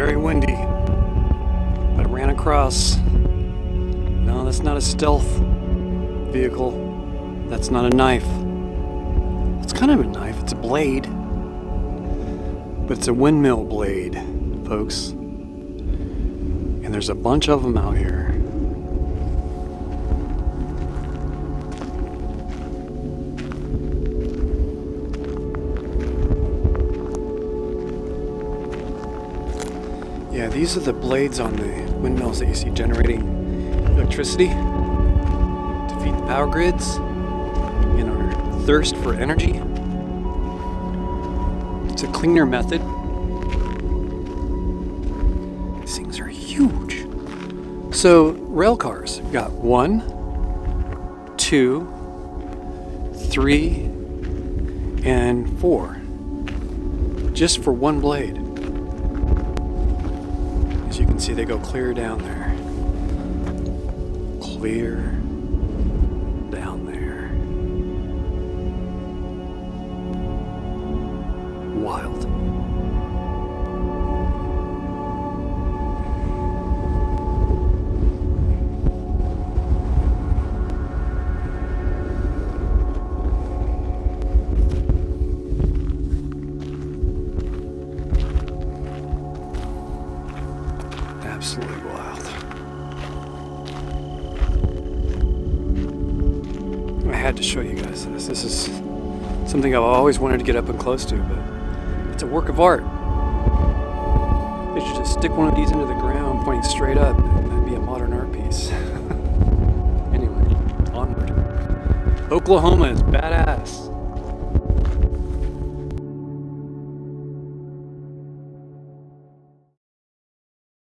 very windy. But I ran across. No, that's not a stealth vehicle. That's not a knife. It's kind of a knife, it's a blade. But it's a windmill blade, folks. And there's a bunch of them out here. Yeah, these are the blades on the windmills that you see generating electricity to feed the power grids in our thirst for energy. It's a cleaner method. These things are huge. So, rail cars We've got one, two, three, and four. Just for one blade. As you can see, they go clear down there. Clear down there. Wild. Absolutely wild. I had to show you guys this. This is something I've always wanted to get up and close to, but it's a work of art. They should just stick one of these into the ground, pointing straight up, and that'd be a modern art piece. anyway, onward. Oklahoma is badass.